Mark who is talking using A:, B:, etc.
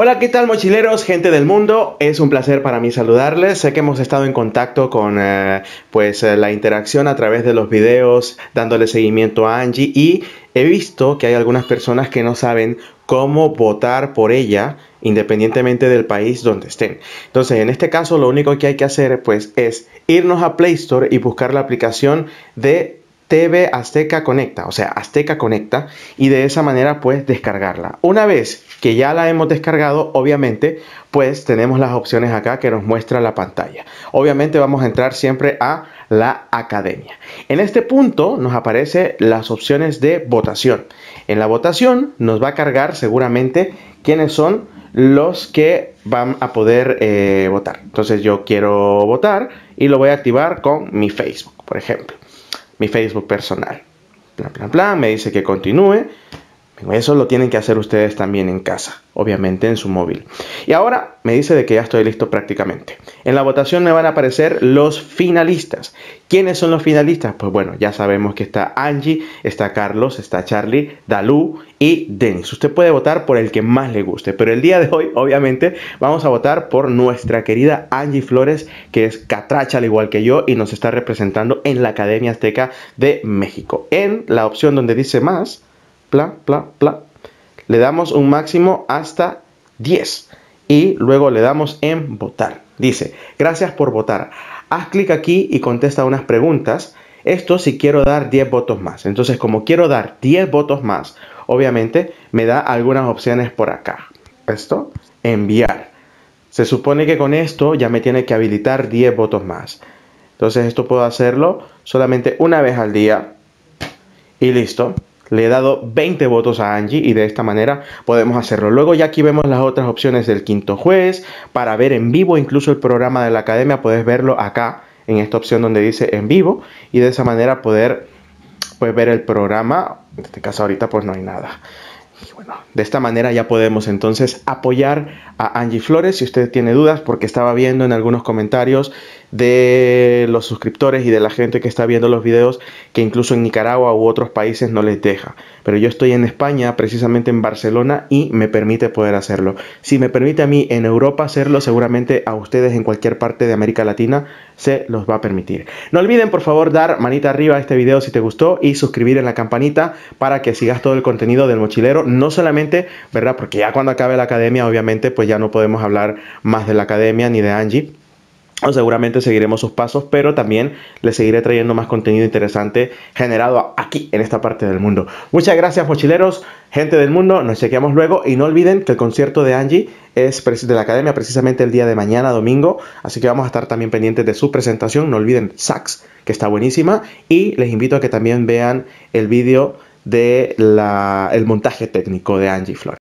A: Hola, ¿qué tal mochileros, gente del mundo? Es un placer para mí saludarles. Sé que hemos estado en contacto con eh, pues eh, la interacción a través de los videos, dándole seguimiento a Angie y he visto que hay algunas personas que no saben cómo votar por ella independientemente del país donde estén. Entonces, en este caso lo único que hay que hacer pues es irnos a Play Store y buscar la aplicación de TV Azteca Conecta, o sea, Azteca Conecta, y de esa manera pues descargarla. Una vez que ya la hemos descargado, obviamente, pues tenemos las opciones acá que nos muestra la pantalla. Obviamente vamos a entrar siempre a la academia. En este punto nos aparecen las opciones de votación. En la votación nos va a cargar seguramente quiénes son los que van a poder eh, votar. Entonces yo quiero votar y lo voy a activar con mi Facebook, por ejemplo mi Facebook personal. Plan, plan, plan, me dice que continúe. Eso lo tienen que hacer ustedes también en casa, obviamente en su móvil. Y ahora me dice de que ya estoy listo prácticamente. En la votación me van a aparecer los finalistas. ¿Quiénes son los finalistas? Pues bueno, ya sabemos que está Angie, está Carlos, está Charlie, Dalú y Denis. Usted puede votar por el que más le guste, pero el día de hoy, obviamente, vamos a votar por nuestra querida Angie Flores, que es catracha al igual que yo y nos está representando en la Academia Azteca de México. En la opción donde dice más, Pla, pla, pla. Le damos un máximo hasta 10 y luego le damos en votar. Dice, gracias por votar. Haz clic aquí y contesta unas preguntas. Esto si quiero dar 10 votos más. Entonces, como quiero dar 10 votos más, obviamente me da algunas opciones por acá. Esto, enviar. Se supone que con esto ya me tiene que habilitar 10 votos más. Entonces, esto puedo hacerlo solamente una vez al día. Y listo le he dado 20 votos a Angie y de esta manera podemos hacerlo. Luego ya aquí vemos las otras opciones del quinto juez para ver en vivo incluso el programa de la academia. Puedes verlo acá en esta opción donde dice en vivo y de esa manera poder pues, ver el programa. En este caso ahorita pues no hay nada. De esta manera ya podemos entonces apoyar a Angie Flores si usted tiene dudas, porque estaba viendo en algunos comentarios de los suscriptores y de la gente que está viendo los videos que incluso en Nicaragua u otros países no les deja. Pero yo estoy en España, precisamente en Barcelona, y me permite poder hacerlo. Si me permite a mí en Europa hacerlo, seguramente a ustedes en cualquier parte de América Latina se los va a permitir. No olviden por favor dar manita arriba a este video si te gustó y suscribir en la campanita para que sigas todo el contenido del mochilero, no solamente, ¿verdad? Porque ya cuando acabe la academia, obviamente, pues ya no podemos hablar más de la academia ni de Angie o seguramente seguiremos sus pasos, pero también les seguiré trayendo más contenido interesante generado aquí, en esta parte del mundo. Muchas gracias, mochileros, gente del mundo. Nos chequeamos luego y no olviden que el concierto de Angie es de la academia precisamente el día de mañana, domingo. Así que vamos a estar también pendientes de su presentación. No olviden Sax, que está buenísima. Y les invito a que también vean el vídeo del el montaje técnico de Angie Flores.